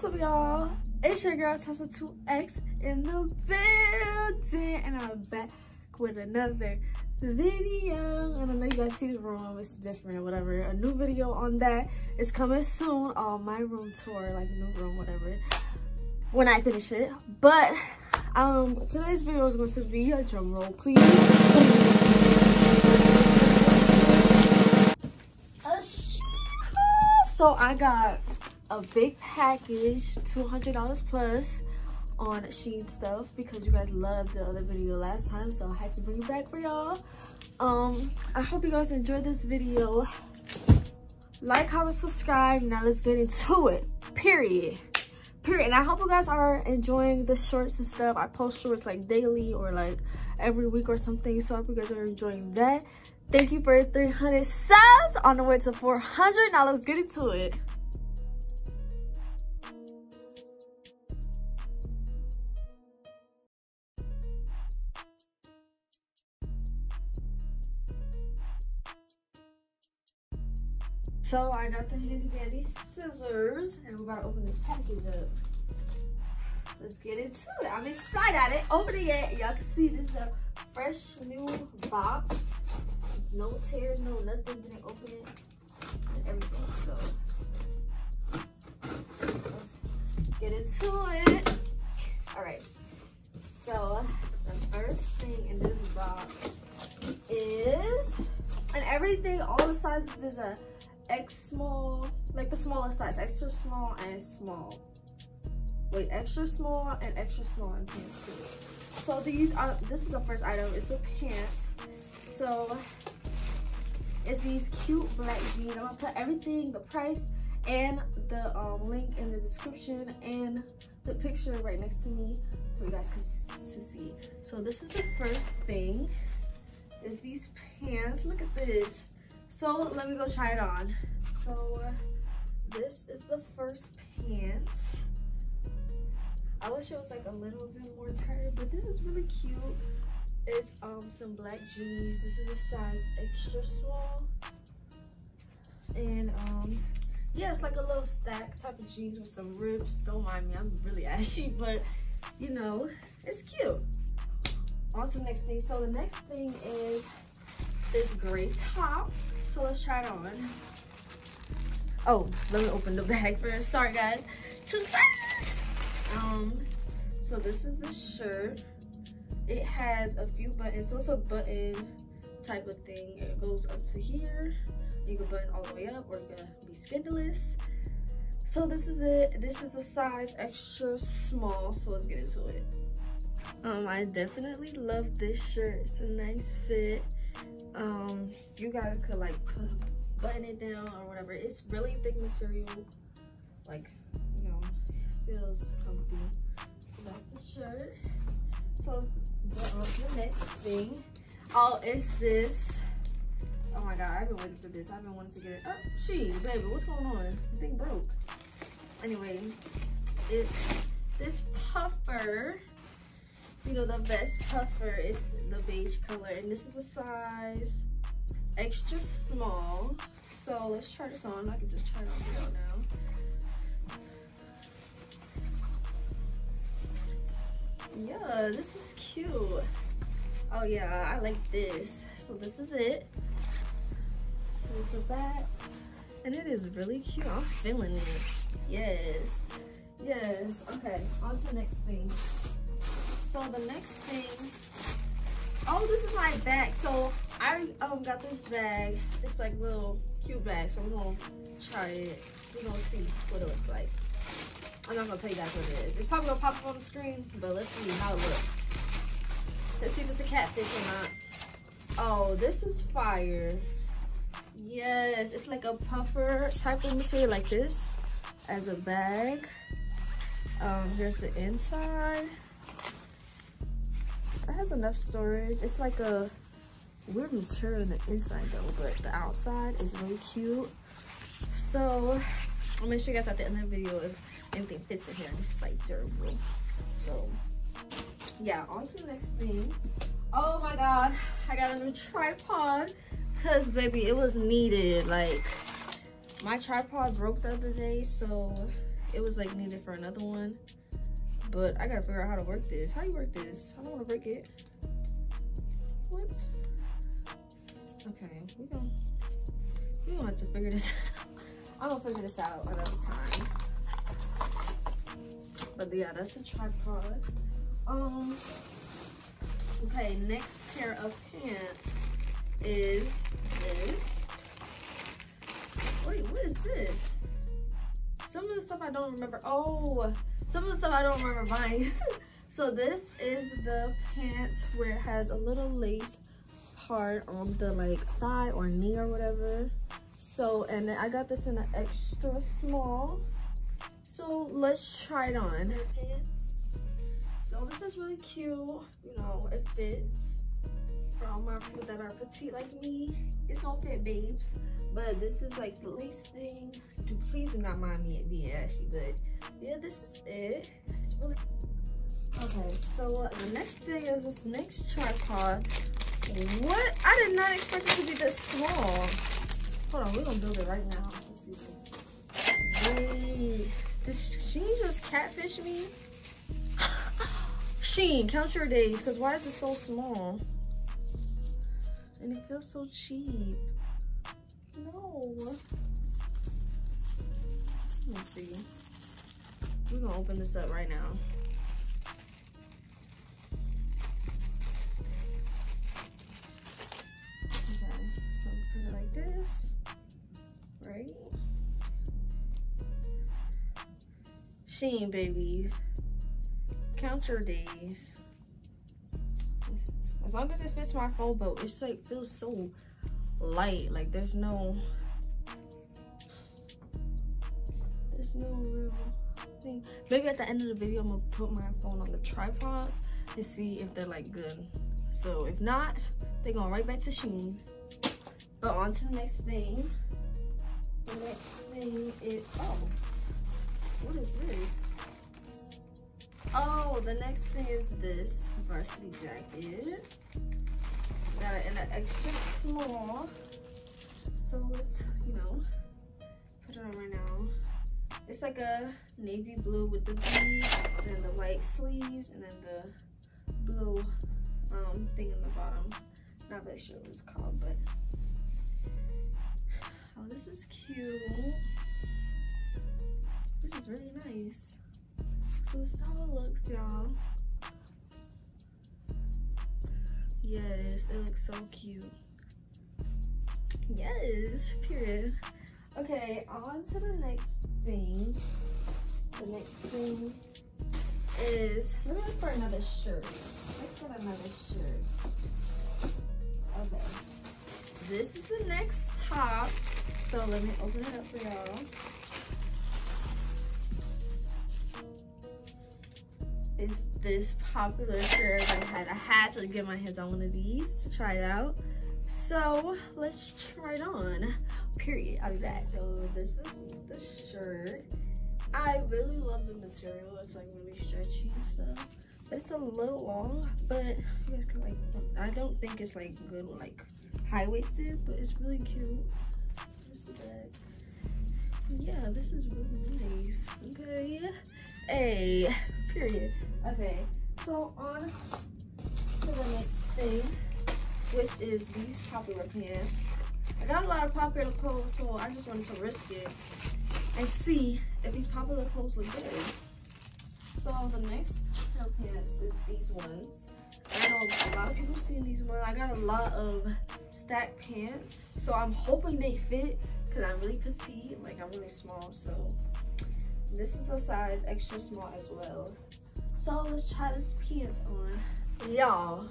What's up, y'all? It's your girl Thessa2X in the building, and I'm back with another video. And I know you guys see the room, it's different whatever. A new video on that is coming soon on my room tour, like new room, whatever, when I finish it. But um, today's video is going to be a drum roll, please. So I got a big package, $200 plus on Shein stuff because you guys loved the other video last time. So I had to bring it back for y'all. Um, I hope you guys enjoyed this video. Like, comment, subscribe. Now let's get into it. Period. Period. And I hope you guys are enjoying the shorts and stuff. I post shorts like daily or like every week or something. So I hope you guys are enjoying that. Thank you for 300 subs on the way to 400. Now let's get into it. So I got the handy dandy scissors and we're about to open this package up. Let's get into it. I'm excited at it. Open it. Y'all can see this is a fresh new box. No tears, no nothing. Didn't open it and everything. So let's get into it. All right. So the first thing in this box is, and everything, all the sizes is a X small, like the smallest size, extra small and small. Wait, extra small and extra small in pants too. So these are, this is the first item, it's a pants. So it's these cute black jeans. I'm gonna put everything, the price and the um, link in the description and the picture right next to me for you guys to see. So this is the first thing, is these pants. Look at this. So let me go try it on. So this is the first pants. I wish it was like a little bit more tighter, but this is really cute. It's um some black jeans. This is a size extra small. And um yeah, it's like a little stack type of jeans with some rips. Don't mind me, I'm really ashy, but you know, it's cute. On to the next thing. So the next thing is this gray top. So let's try it on. Oh, let me open the bag first. Sorry guys. Um, so this is the shirt. It has a few buttons. So it's a button type of thing. It goes up to here. You can button all the way up or you can be skinless. So this is it. This is a size extra small. So let's get into it. Um, I definitely love this shirt. It's a nice fit. Um, you guys could like button it down or whatever. It's really thick material. Like, you know, feels comfy. So that's the shirt. So the next thing. Oh, it's this. Oh my god, I've been waiting for this. I've been wanting to get it. Oh, she, baby, what's going on? The thing broke. Anyway, it's this puffer. You know, the best puffer is the beige color. And this is a size extra small. So let's try this on. I can just try it on now. Yeah, this is cute. Oh yeah, I like this. So this is it. Here's the back. And it is really cute. I'm feeling it. Yes. Yes. Okay, on to the next thing. So the next thing, oh, this is my bag. So I um got this bag. It's like little cute bag. So we're gonna try it. We're gonna see what it looks like. I'm not gonna tell you guys what it is. It's probably gonna pop up on the screen, but let's see how it looks. Let's see if it's a catfish or not. Oh, this is fire. Yes, it's like a puffer type of material like this as a bag. Um, here's the inside. Has enough storage. It's like a weird material on the inside though, but the outside is really cute. So I'll make sure you guys at the end of the video if anything fits in here and it's like durable. So yeah, on to the next thing. Oh my god, I got a new tripod because baby, it was needed. Like my tripod broke the other day, so it was like needed for another one. But I gotta figure out how to work this. How you work this? I don't wanna break it. What? Okay, we gonna we gonna have to figure this out. I'm gonna figure this out another time. But yeah, that's a tripod. Um okay, next pair of pants is this. Wait, what is this? Some of the stuff I don't remember. Oh, some of the stuff I don't remember buying. so this is the pants where it has a little lace part on the like thigh or knee or whatever. So, and then I got this in an extra small. So let's try it on. So this is really cute. You know, it fits for all my people that are petite like me. It's gonna fit babes. But this is like the lace thing. Please do not mind me being ashy, but yeah, this is it. It's really Okay, so uh, the next thing is this next tripod. What? I did not expect it to be this small. Hold on, we're gonna build it right now. Wait, Shein just catfish me? Shein, count your days, because why is it so small? And it feels so cheap. No. Let's see. We're gonna open this up right now. Okay, so put it like this, right? Shein, baby. Count your days. As long as it fits my phone but it's like feels so light. Like there's no there's no real Maybe at the end of the video I'm gonna put my phone on the tripods and see if they're like good. So if not, they're going right back to Shein But on to the next thing. The next thing is oh, what is this? Oh, the next thing is this varsity jacket. Got it in an extra small. So let's, you know, put it on right now. It's like a navy blue with the V, and the white sleeves, and then the blue um, thing in the bottom. Not really sure what it's called, but oh, this is cute. This is really nice. So this is how it looks, y'all. Yes, it looks so cute. Yes, period. Okay, on to the next thing. The next thing is, let me look for another shirt. Let's get another shirt. Okay. This is the next top. So let me open it up for y'all. is this popular shirt I had. I had to get my hands on one of these to try it out. So let's try it on. Period. I'll be back. So this is the shirt. I really love the material. It's like really stretchy and stuff. But it's a little long, but you guys can like, I don't think it's like good like high-waisted, but it's really cute. Here's the back. Yeah, this is really nice. Okay. Hey, period. Okay, so on to the next thing, which is these popular pants. I got a lot of popular clothes, so I just wanted to risk it and see if these popular clothes look good. So the next pair of pants is these ones. I know a lot of people seen these ones. I got a lot of stacked pants, so I'm hoping they fit because I'm really petite, like I'm really small, so this is a size extra small as well. So let's try this pants on. Y'all,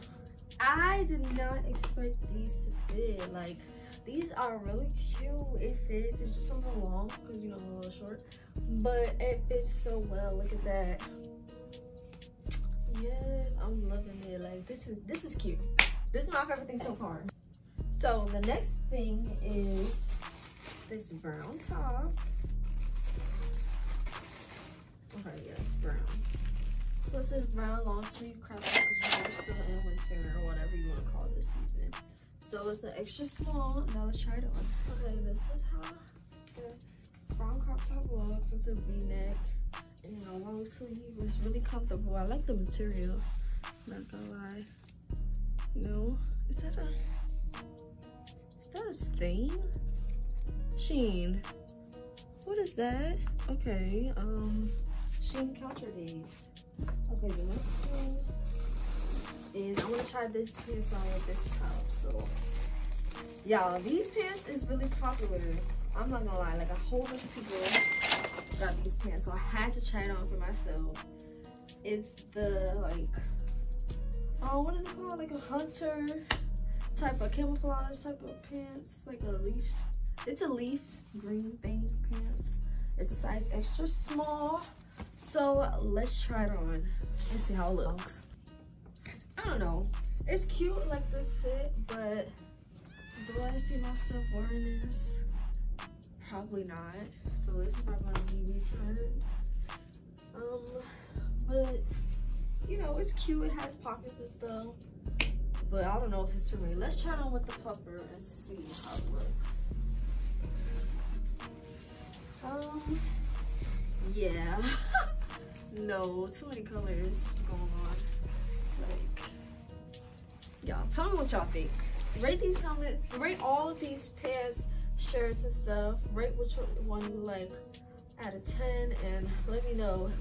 I did not expect these to fit. Like, these are really cute. It fits. It's just a little long because, you know, I'm a little short. But it fits so well. Look at that. Yes, I'm loving it. Like, this is this is cute. This is my favorite thing so far. So the next thing is this brown top. Okay, yes, brown. So it says brown long sleeve crop top because we're still in winter or whatever you want to call this season. So it's an extra small. Now let's try it on. Okay, this is how the brown crop top looks. It's a V-neck and a long sleeve. It's really comfortable. I like the material. Not gonna lie. You know, is that a is that a stain? Shein. What is that? Okay, um, Shein counter days. Okay, the next thing is I want to try this pants on with this top. So, y'all, these pants is really popular. I'm not gonna lie, like a whole bunch of people got these pants, so I had to try it on for myself. It's the like, oh, what is it called? Like a hunter type of camouflage type of pants, like a leaf. It's a leaf green thing pants. It's a size extra small. So let's try it on and see how it looks. I don't know. It's cute like this fit, but do I see myself wearing this? Probably not. So this is probably gonna be returned. Um, but you know, it's cute. It has pockets and stuff. But I don't know if it's for me. Let's try it on with the puffer and see how it looks. Um, yeah. no, too many colors going on. Like, y'all, tell me what y'all think. Rate these comments, rate all of these pants, shirts, and stuff. Rate which one you like out of 10, and let me know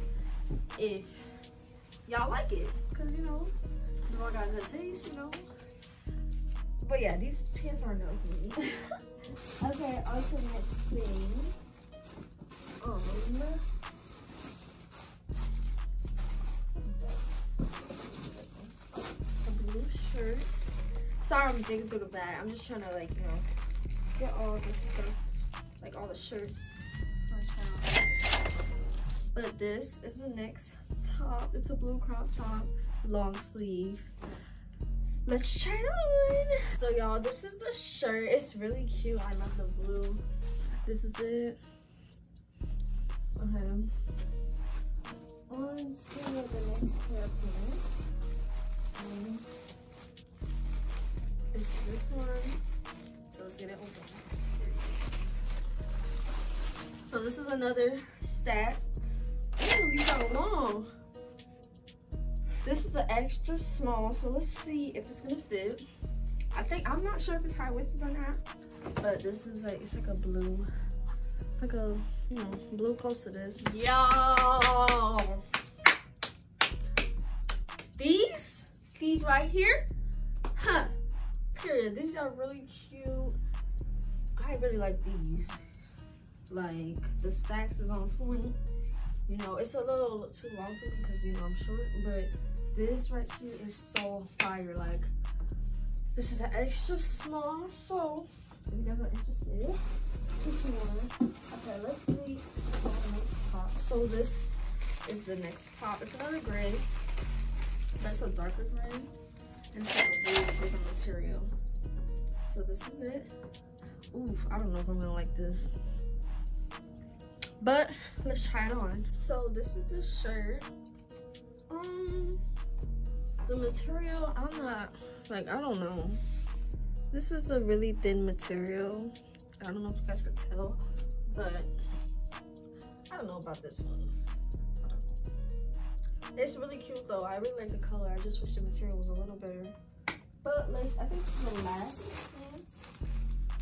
if y'all like it. Cause you know, do I got good taste, you know? But yeah, these pants are no for me. okay, on to the next thing. Um, shirt. Sorry, I'm digging through the bag. I'm just trying to like, you know, get all this stuff, like all the shirts. But this is the next top. It's a blue crop top, long sleeve. Let's try it on. So y'all, this is the shirt. It's really cute. I love the blue. This is it. Okay. On to the next pair of pants. This one. So let's get it open. So this is another stack. Ooh, long. This is an extra small, so let's see if it's gonna fit. I think I'm not sure if it's high waisted or not, but this is like it's like a blue like a, you know, blue close to this. Yo! These, these right here, huh, period. These are really cute. I really like these. Like, the stacks is on point. You know, it's a little too long for me because, you know, I'm short, but this right here is so fire. Like, this is an extra small, so if you guys are interested, picture one. Okay, let's see the next top. So this is the next top. It's another gray. That's a darker gray. And it's like a really different material. So this is it. Oof, I don't know if I'm gonna like this. But let's try it on. So this is the shirt. Um the material, I'm not like I don't know. This is a really thin material. I don't know if you guys can tell, but I don't know about this one. It's really cute though. I really like the color. I just wish the material was a little better. But let's, I think the last pants.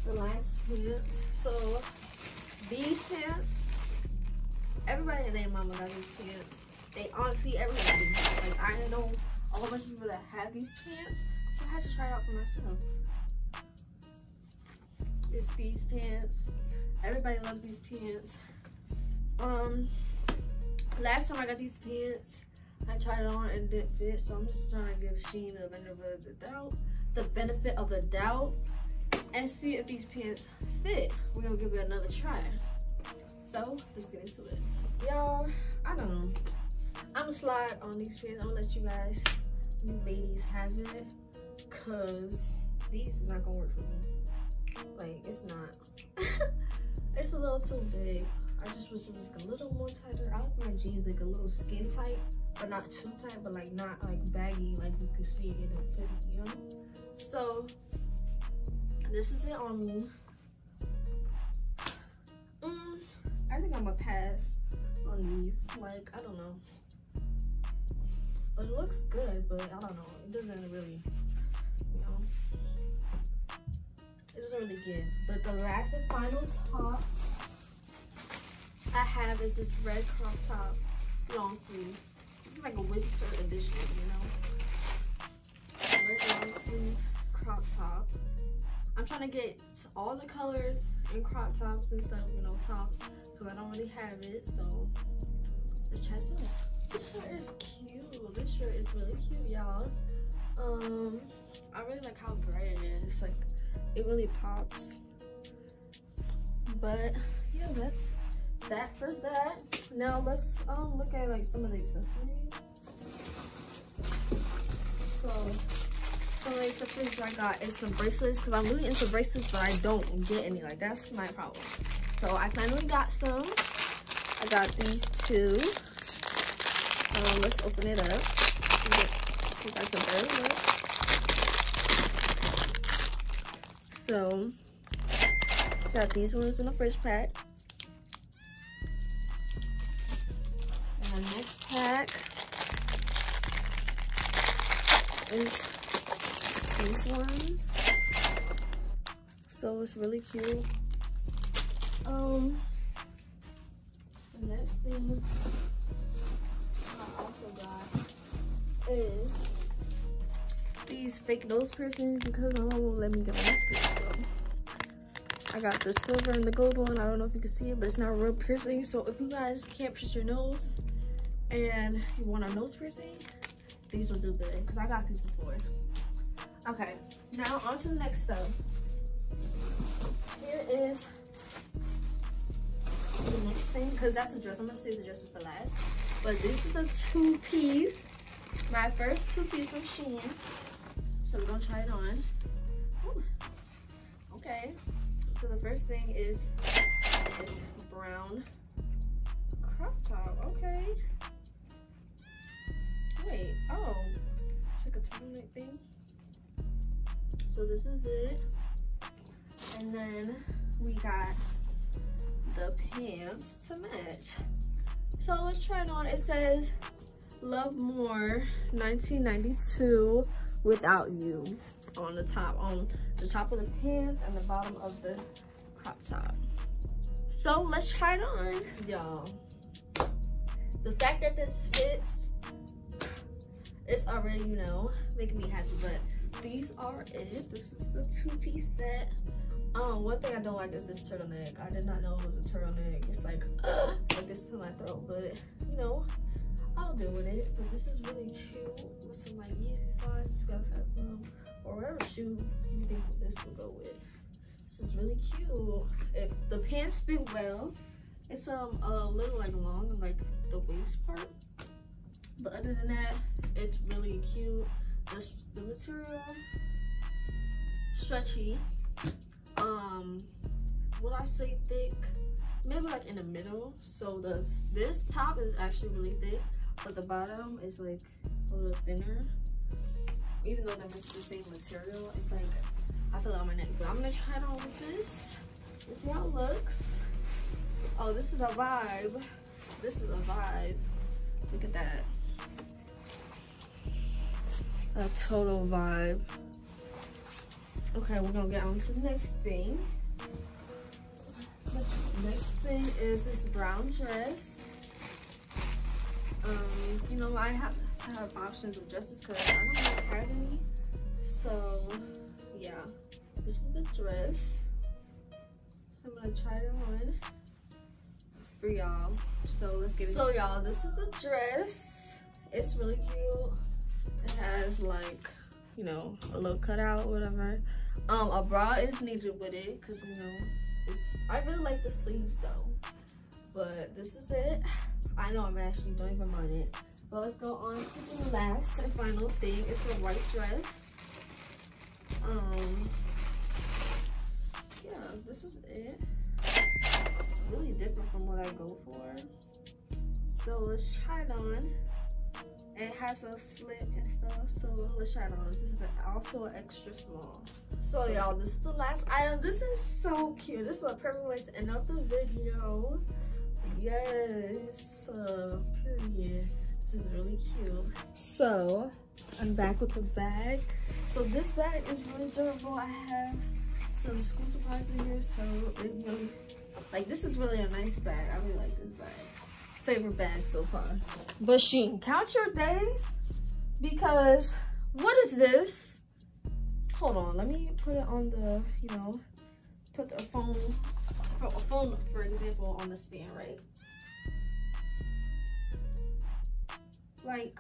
The last pants. So these pants, everybody and their mama got these pants. They honestly, everybody. Like I know a whole bunch of people that have these pants. So I had to try it out for myself It's these pants. Everybody loves these pants. Um, last time I got these pants, I tried it on and it didn't fit. So I'm just trying to give Shein the benefit of the doubt, the benefit of the doubt, and see if these pants fit. We're gonna give it another try. So let's get into it. Y'all, I don't know. I'm gonna slide on these pants. I'm gonna let you guys, you ladies, have it, cause these is not gonna work for me. Like, it's not. it's a little too big. I just wish it was like a little more tighter. I like my jeans like a little skin tight, but not too tight, but like not like baggy, like you can see it and fit you know? So, this is it on me. Mm, I think I'm gonna pass on these. Like, I don't know. But it looks good, but I don't know. It doesn't really, you know, it doesn't really give. But the last and final top I have is this red crop top long sleeve. This is like a winter edition, you know. Crop top. I'm trying to get all the colors in crop tops and stuff, you know, tops, because I don't really have it. So let's try some. This shirt is cute. This shirt is really cute, y'all. Um, I really like how bright it is. Like, it really pops. But yeah, that's that for that. Now let's um look at like some of the accessories. So some of the accessories I got is some bracelets because I'm really into bracelets, but I don't get any. Like that's my problem. So I finally got some. I got these two. Um, let's open it up. That's a. So, got these ones in the first pack. The next pack is these ones. So it's really cute. Um, the next thing I also got is these fake nose piercings because my mom won't let me get my nose pierced. So I got the silver and the gold one. I don't know if you can see it, but it's not real piercing. So if you guys can't pierce your nose and you want a nose piercing, these will do good because I got these before. Okay, now on to the next stuff. Here is the next thing because that's the dress. I'm gonna save the dresses for last. But this is a two-piece my first two piece from Shein. So we're gonna try it on. Ooh. Okay. So the first thing is this brown crop top. Okay. Wait. Oh. It's like a turtleneck thing. So this is it. And then we got the pants to match. So let's try it on. It says Love More 1992 Without You on the top, on the top of the pants and the bottom of the crop top. So let's try it on, y'all. The fact that this fits, it's already, you know, making me happy, but these are it. This is the two-piece set. Um, one thing I don't like is this turtleneck. I did not know it was a turtleneck. It's like, uh, like this to my throat, but you know, I'll deal with it. But this is really cute with some like Yeezy slides. If you guys have some, or whatever shoe you think this will go with. This is really cute. If the pants fit well, it's um a little like long like the waist part. But other than that, it's really cute. The, the material stretchy. Um, would I say thick? Maybe like in the middle. So the this top is actually really thick but the bottom is like a little thinner. Even though they're the same material, it's like I feel it on my neck. But I'm gonna try it on with this. Let's see how it looks. Oh, this is a vibe. This is a vibe. Look at that. A total vibe. Okay, we're gonna get on to the next thing. The next thing is this brown dress. Um, you know, I have to have options of dresses because I don't have any. So, yeah. This is the dress. I'm gonna try it on for y'all. So let's get it. So y'all, this is the dress. It's really cute. It has like, you know, a little cutout whatever. Um, a bra is needed with it because you know, it's, I really like the sleeves though. But this is it. I know I'm actually don't even mind it. But let's go on to the last and final thing. It's a white dress. Um, yeah, this is it. It's really different from what I go for. So let's try it on. It has a slip and stuff, so let's try it on. This is also extra small. So y'all, this is the last item. This is so cute. This is a perfect way to end up the video. Yes, uh, period. This is really cute. So, I'm back with the bag. So this bag is really durable. I have some school supplies in here, so it really, like this is really a nice bag. I really like this bag. Favorite bag so far. But Shein, count your days because what is this? Hold on, let me put it on the, you know, put the phone, a phone, for example, on the stand, right? Like,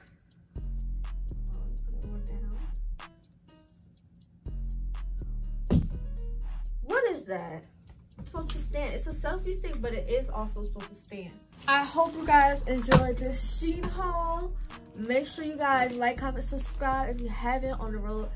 What is that? Supposed to stand. It's a selfie stick, but it is also supposed to stand. I hope you guys enjoyed this Shein haul. Make sure you guys like, comment, subscribe if you haven't on the road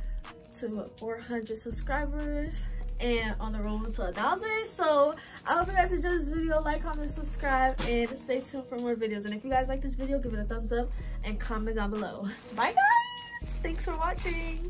to 400 subscribers and on the road to a thousand so i hope you guys enjoyed this video like comment subscribe and stay tuned for more videos and if you guys like this video give it a thumbs up and comment down below bye guys thanks for watching